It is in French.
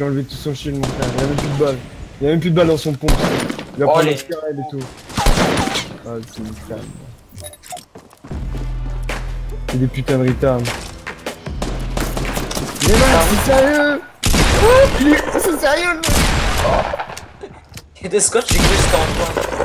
J'ai enlevé tout son shield, mon frère. Il y a même plus de balles. Il y a même plus de balles dans son pompe. Il a Oh, prendre les- et tout. Ah, c'est une. C'est des putains de retards. Mais non, c'est sérieux Oh, C'est sérieux, le mec Et des scotch, j'ai cru que c'était Antoine.